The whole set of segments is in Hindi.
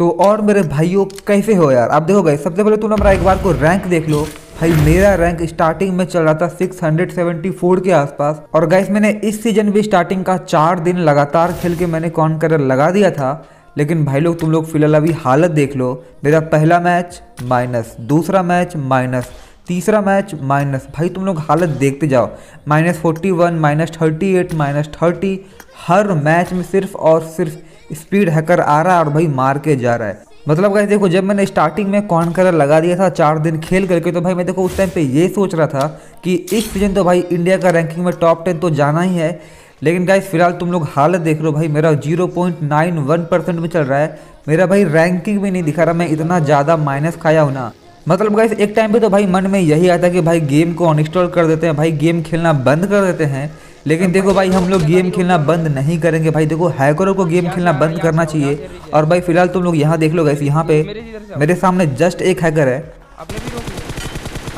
तो और मेरे भाइयों, कैसे हो यार? आप देखो गए सबसे पहले तुम हमारा एक बार को रैंक देख लो। भाई, मेरा रैंक स्टार्टिंग में चल रहा था 674 के आसपास। और गाइस मैंने इस सीज़न भी स्टार्टिंग का चार दिन लगातार खेल के मैंने कौन कर लगा दिया था। लेकिन भाई लोग, तुम लोग फ़िलहाल अभी हालत देख लो। मेरा पहला मैच माइनस दूसरा मैच माइनस तीसरा मैच माइनस भाई, तुम लोग हालत देखते जाओ। Minus forty one minus thirty eight minus thirty हर मैच में सिर्फ़ और सिर्फ़ स्पीड हैकर आ रहा है और भाई मार के जा रहा है। मतलब गाइस देखो, जब मैंने स्टार्टिंग में कॉन कलर लगा दिया था, चार दिन खेल करके तो भाई मैं देखो उस टाइम पे ये सोच रहा था कि इस सीज़न तो भाई इंडिया का रैंकिंग में टॉप टेन तो जाना ही है। लेकिन गाइस फ़िलहाल तुम लोग हालत देख लो भाई, मेरा 0.91 परसेंट में चल रहा है। मेरा भाई रैंकिंग भी नहीं दिखा रहा, मैं इतना ज़्यादा माइनस खाया हूँ ना। मतलब गाइस एक टाइम पे तो भाई मन में यही आता कि भाई गेम को अनइंस्टॉल कर देते हैं, भाई गेम खेलना बंद कर देते हैं। लेकिन देखो भाई हम लोग गेम खेलना बंद नहीं करेंगे भाई। देखो हैकरों को गेम खेलना बंद करना चाहिए। और भाई फ़िलहाल तुम लोग यहाँ देख लो गैस यहाँ पे मेरे सामने जस्ट एक हैकर है।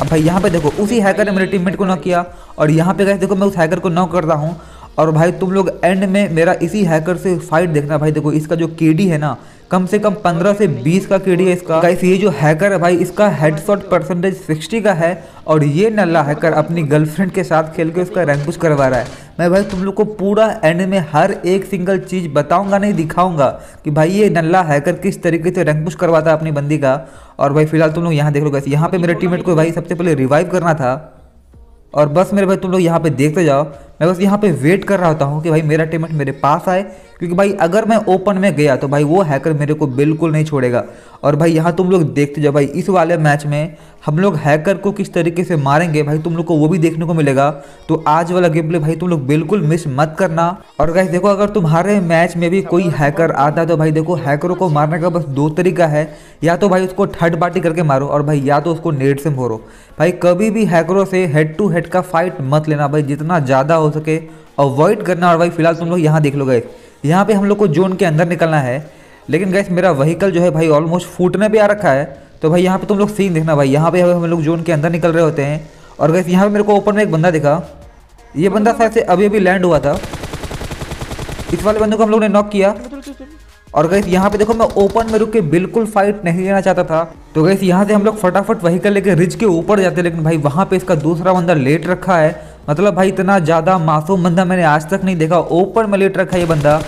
अब भाई यहाँ पे देखो उसी हैकर ने मेरे टीममेट को नॉक किया। और यहाँ पे गैस देखो मैं उस हैकर को नॉक करता हूँ। और भाई तुम लोग एंड में मेरा इसी हैकर से फाइट देखना भाई। देखो इसका जो केडी है ना कम से कम 15 से 20 का केडी है इसका। गाइस ये जो हैकर है भाई, इसका हेडशॉट परसेंटेज 60 का है और ये नल्ला हैकर अपनी गर्लफ्रेंड के साथ खेल के उसका रैंक पुश करवा रहा है। मैं भाई, तुम लोग को पूरा एंड में हर एक सिंगल चीज़ बताऊँगा, नहीं दिखाऊँगा कि भाई ये नल्ला हैकर किस तरीके से रैंक पुश करवाता है अपनी बंदी का। और भाई, फ़िलहाल तुम लोग यहाँ देख लो गैस यहाँ पे मेरे टीममेट को भाई सबसे पहले रिवाइव करना था। और बस मेरे भाई, तुम लोग यहाँ पे देखते जाओ। मैं बस यहाँ पे वेट कर रहा होता हूँ कि भाई मेरा टीममेट मेरे पास आए क्योंकि भाई, अगर मैं ओपन में गया तो भाई वो हैकर मेरे को बिल्कुल नहीं छोड़ेगा। और भाई, यहाँ तुम लोग देखते जाओ भाई, इस वाले मैच में हम लोग हैकर को किस तरीके से मारेंगे, भाई तुम लोग को वो भी देखने को मिलेगा। तो आज वाला गेम प्ले भाई, तुम लोग बिल्कुल मिस मत करना। और गाइस देखो, अगर तुम्हारे मैच में भी कोई हैकर आता है तो भाई देखो हैकरों को मारने का बस दो तरीका है। या तो भाई उसको थर्ड पार्टी करके मारो, और भाई या तो उसको नेट से मोरो। भाई, कभी भी हैकरों से हेड टू हेड का फाइट मत लेना भाई, जितना ज़्यादा हो सके। अवॉइड करना, और भाई, फ़िलहाल तुम लोग यहाँ देख लो गए यहाँ पे हम लोग को जोन के अंदर निकलना है। लेकिन गैस मेरा वहीकल जो है भाई ऑलमोस्ट फूटने पे आ रखा है। तो भाई यहाँ पे तुम लोग सीन देखना भाई। यहाँ पे हम लोग जोन के अंदर निकल रहे होते हैं। और गैस यहाँ पे मेरे को ओपन में एक बंदा दिखा। ये बंदा शायद से अभी अभी लैंड हुआ था। इस वाले बंदे को हम लोग ने नॉक किया। और गैस यहाँ पे देखो मैं ओपन में रुक के बिल्कुल फाइट नहीं लेना चाहता था। तो गैस यहाँ से हम लोग फटाफट वहीकल लेके रिज के ऊपर जाते लेकिन भाई वहाँ पे इसका दूसरा बंदा लेट रखा है। मतलब भाई इतना ज़्यादा मासूम बंदा मैंने आज तक नहीं देखा ओपन में लेट रखा ये बंदा।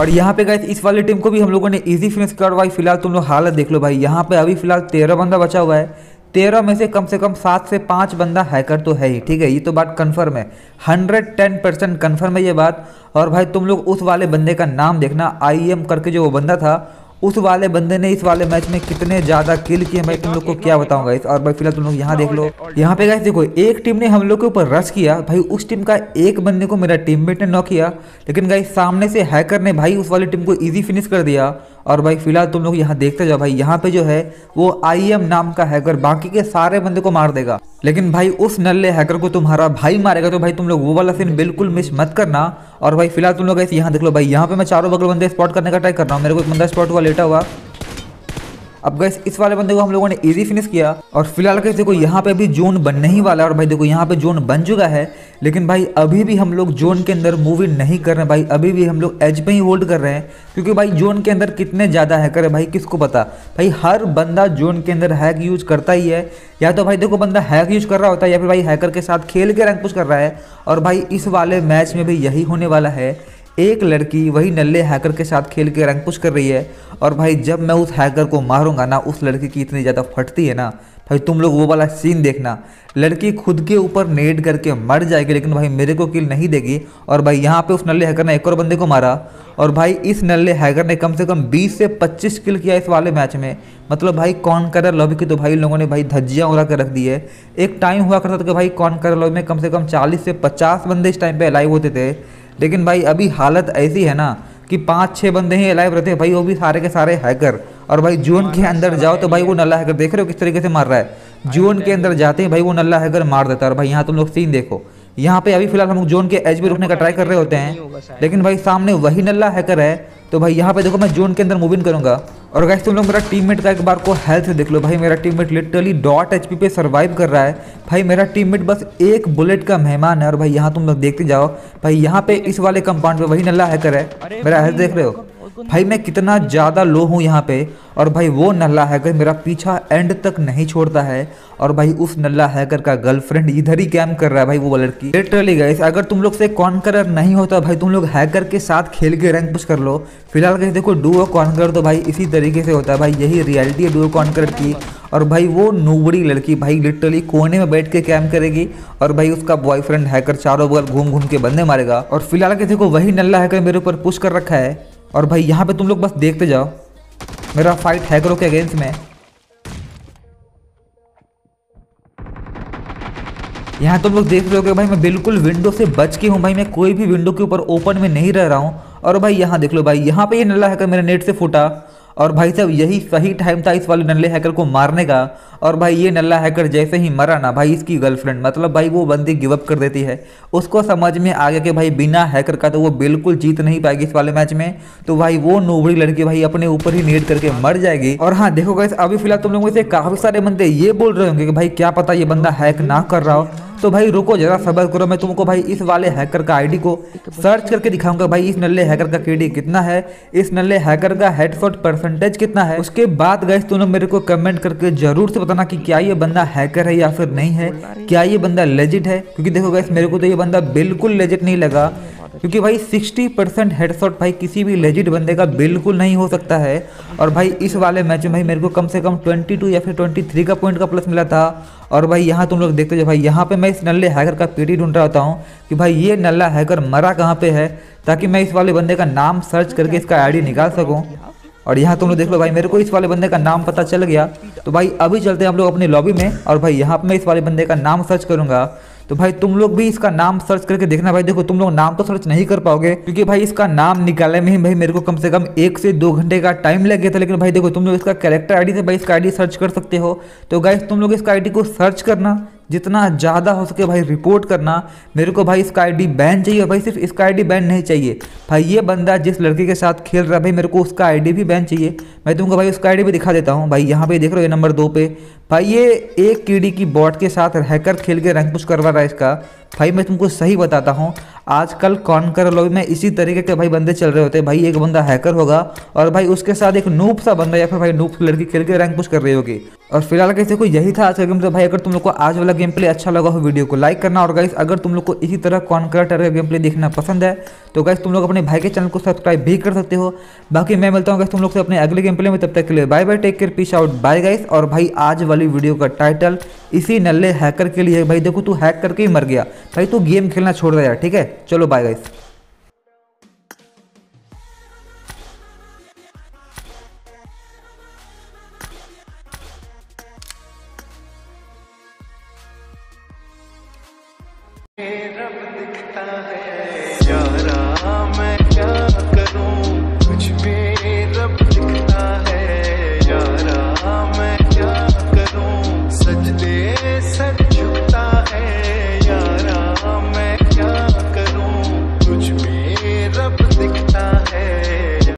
और यहाँ पे गए इस वाली टीम को भी हम लोगों ने इजी फिनिश कर, भाई फ़िलहाल तुम लोग हालत देख लो भाई। यहाँ पे अभी फ़िलहाल तेरह बंदा बचा हुआ है। तेरह में से कम से कम सात से पाँच बंदा हैकर तो है ही, ठीक है? ये तो बात कन्फर्म है। हंड्रेड टेन परसेंट कन्फर्म है ये बात। और भाई तुम लोग उस वाले बंदे का नाम देखना आई एम करके जो वो बंदा था उस वाले बंदे ने, इस वाले मैच में कितने ज़्यादा किल किए, मैं तुम लोग को क्या बताऊँगा इस और भाई फ़िलहाल तुम लोग यहाँ देख लो। यहाँ पे गाइस देखो, एक टीम ने हम लोग के ऊपर रश किया। भाई उस टीम का एक बंदे को मेरा टीममेट ने नॉक किया। लेकिन गाइस सामने से हैकर ने भाई उस वाली टीम को इजी फिनिश कर दिया। और भाई फ़िलहाल तुम लोग यहाँ देखते जाओ भाई, यहाँ पे जो है, वो आईएम नाम का हैकर बाकी के सारे बंदे को मार देगा। लेकिन भाई उस नल्ले हैकर को तुम्हारा भाई मारेगा तो भाई तुम लोग वो वाला सीन बिल्कुल मिस मत करना। और भाई फ़िलहाल तुम लोग ऐसे यहाँ देख लो भाई, यहाँ पे मैं चारों बगल बंदे स्पॉट करने का ट्राई कर रहा हूँ। मेरे को एक बंदा स्पॉट हुआ, लेटा हुआ। अब गैस इस वाले बंदे को हम लोगों ने इजी फिनिश किया और फ़िलहाल कैसे देखो यहाँ पे अभी जोन बनने ही वाला है और भाई देखो यहाँ पे जोन बन चुका है, लेकिन भाई अभी भी हम लोग जोन के अंदर मूव नहीं कर रहे भाई अभी भी हम लोग एज पे ही होल्ड कर रहे हैं, क्योंकि भाई जोन के अंदर कितने ज़्यादा हैकर है भाई, किसको पता? भाई हर बंदा जोन के अंदर हैक यूज़ करता ही है। या तो भाई देखो बंदा हैक यूज़ कर रहा होता है या फिर भाई हैकर के साथ खेल के रैंक पुश कर रहा है, और भाई इस वाले मैच में भी यही होने वाला है एक लड़की वही नल्ले हैकर के साथ खेल के रंग पुश कर रही है। और भाई, जब मैं उस हैकर को मारूँगा ना, उस लड़की की इतनी ज़्यादा फटती है ना, भाई, तुम लोग वो वाला सीन देखना। लड़की खुद के ऊपर नेट करके मर जाएगी, लेकिन भाई, मेरे को किल नहीं देगी। और भाई, यहाँ पे उस नल्ले हैकर ने एक और बंदे को मारा। और भाई, इस नल्ले हैकर ने कम से कम 20 से 25 किल किया इस वाले मैच में। मतलब भाई, कौन कर लॉबी की? तो भाई लोगों ने भाई, धज्जियाँ उड़ा कर रख दी है। एक टाइम हुआ करता था कि भाई, कौन कर लॉबी में? कम से कम चालीस से पचास बंदे इस टाइम पर अलाइव होते थे। लेकिन भाई अभी हालत ऐसी है ना कि पाँच छः बंदे ही अलाइव रहते हैं। भाई वो भी सारे के सारे हैकर और भाई जून के अंदर जाओ तो भाई वो नल्ला हैकर देख रहे हो किस तरीके से मार रहा है? जून के अंदर जाते हैं भाई वो नल्ला हैकर मार देता है। और भाई यहाँ तुम लोग सीन देखो। यहाँ पे अभी फ़िलहाल हम लोग जोन के एज में रुकने का ट्राई कर रहे होते हैं। लेकिन भाई सामने वही नल्ला हैकर है तो भाई यहाँ पे देखो मैं जोन के अंदर मूव इन करूँगा। और गैस तुम लोग मेरा टीममेट का एक बार को हेल्थ देख लो। भाई मेरा टीममेट लिटरली डॉट एचपी पे सरवाइव कर रहा है। भाई मेरा टीममेट बस एक बुलेट का मेहमान है और भाई यहाँ तुम लोग देखते जाओ। भाई यहाँ पे इस वाले कंपाउंड पे वही नल्ला हैकर है। मेरा हेल्थ देख रहे हो? भाई, मैं कितना ज़्यादा लो हूँ यहाँ पे, और भाई, वो नल्ला हैकर मेरा पीछा एंड तक नहीं छोड़ता है, और भाई, उस नल्ला हैकर का गर्लफ्रेंड इधर ही कैम कर रहा है भाई, वो लड़की। लिटरली गाइस अगर तुम लोग से कॉन्करर नहीं होता भाई, तुम लोग हैकर के साथ खेल के रैंक पुश कर लो। फ़िलहाल कहीं देखो डुओ कॉन्कर तो भाई, इसी तरीके से होता है भाई, यही रियलिटी है डुओ कॉन्कर की। और भाई, वो नूबड़ी लड़की भाई लिटरली कोने में बैठ के कैम करेगी, और भाई, उसका बॉयफ्रेंड हैकर चारों बगल घूम घूम के बंदे मारेगा। और फ़िलहाल के देखो, वही नल्ला हैकर मेरे ऊपर पुश कर रखा है। और भाई, यहाँ पे तुम लोग बस देखते जाओ। मेरा फाइट हैकरों के अगेंस्ट में। यहाँ तुम लोग देख रहे हो कि भाई, मैं बिल्कुल विंडो से बच के हूँ भाई। मैं कोई भी विंडो के ऊपर ओपन में नहीं रह रहा हूँ। और भाई, यहाँ देख लो भाई, यहाँ पे ये नला हैकर मेरे नेट से फूटा। और भाई साहब, यही सही टाइम था इस वाले नल्ले हैकर को मारने का। और भाई, ये नल्ला हैकर जैसे ही मरा ना, भाई इसकी गर्लफ्रेंड मतलब भाई वो बंदी गिवअप कर देती है। उसको समझ में आ गया कि भाई बिना हैकर का तो वो बिल्कुल जीत नहीं पाएगी इस वाले मैच में। तो भाई, वो नोबड़ी लड़की भाई अपने ऊपर ही नेट करके मर जाएगी। और हाँ देखो गाइस अभी फ़िलहाल तुम लोगों से काफ़ी सारे बंदे ये बोल रहे होंगे कि भाई, क्या पता ये बंदा हैक ना कर रहा हो। तो भाई रुको, जरा सबर करो। मैं तुमको भाई इस वाले हैकर का आईडी को सर्च करके दिखाऊँगा। भाई इस नल्ले हैकर का केडी कितना है? इस नल्ले हैकर का हेडशॉट परसेंटेज कितना है? उसके बाद गैस तुम मेरे को कमेंट करके ज़रूर से बताना कि क्या ये बंदा हैकर है या फिर नहीं है। क्या ये बंदा लेजिट है? क्योंकि देखो गैस मेरे को तो ये बंदा बिल्कुल लेजिट नहीं लगा। क्योंकि भाई 60 परसेंट हेडशॉट भाई किसी भी लेजिट बंदे का बिल्कुल नहीं हो सकता है। और भाई इस वाले मैच में भाई मेरे को कम से कम 22 या फिर 23 का पॉइंट का प्लस मिला था। और भाई यहाँ तुम लोग देखते हो, भाई यहाँ पे मैं इस नल्ले हैकर का पीटी ढूंढ रहा होता हूँ कि भाई ये नल्ला हैकर मरा कहाँ पे है, ताकि मैं इस वाले बंदे का नाम सर्च करके इसका आईडी निकाल सकूँ। और यहाँ तुम लोग देख लो भाई, मेरे को इस वाले बंदे का नाम पता चल गया। तो भाई अभी चलते हैं हम लोग अपने लॉबी में और भाई यहाँ पे मैं इस वाले बंदे का नाम सर्च करूँगा। तो भाई तुम लोग भी इसका नाम सर्च करके देखना भाई। देखो, तुम लोग नाम तो सर्च नहीं कर पाओगे, क्योंकि भाई इसका नाम निकालने में ही भाई मेरे को कम से कम एक से दो घंटे का टाइम लग गया था। लेकिन भाई देखो, तुम लोग इसका कैरेक्टर आईडी से भाई इसका आईडी सर्च कर सकते हो। तो गाइस तुम लोग इसका आईडी को सर्च करना। जितना ज़्यादा हो सके भाई रिपोर्ट करना। मेरे को भाई इसका आईडी बैन चाहिए और भाई सिर्फ़ इसका आईडी बैन नहीं चाहिए। भाई ये बंदा जिस लड़के के साथ खेल रहा है, भाई मेरे को उसका आईडी भी बैन चाहिए। मैं तुमको भाई उसका आईडी भी दिखा देता हूँ। भाई यहाँ पे देख रहे हो ये नंबर दो पे। भाई ये एक कीड़ी की बॉट के साथ हैकर खेल के रैंक पुश करवा रहा है इसका। भाई, मैं तुमको सही बताता हूँ, आजकल कौन कर लॉबी में इसी तरीके के भाई बंदे चल रहे होते हैं। भाई, एक बंदा हैकर होगा और भाई उसके साथ एक नूप सा बंदा या फिर भाई नूप लड़की खेल के रैंक पुश कर रही होगी। और फ़िलहाल कैसे को यही था आज का गेम तो भाई, अगर तुम लोग को आज वाला गेम प्ले अच्छा लगा हो वीडियो को लाइक करना और गाइस अगर तुम लोग को इसी तरह कॉन्कर का गेम प्ले देखना पसंद है तो गाइस तुम लोग अपने भाई के चैनल को सब्सक्राइब भी कर सकते हो। बाकी मैं मिलता हूँ गाइस तुम लोग से अपने अगले गेम प्ले में, तब तक के लिए bye bye take care peace out bye guys और भाई, आज वाली वीडियो का टाइटल इसी नल्ले हैकर के लिए, भाई देखो तू हैक करके ही मर गया। भाई तू गेम खेलना छोड़ दे यार, ठीक है? चलो बाय गाइस रब दिखता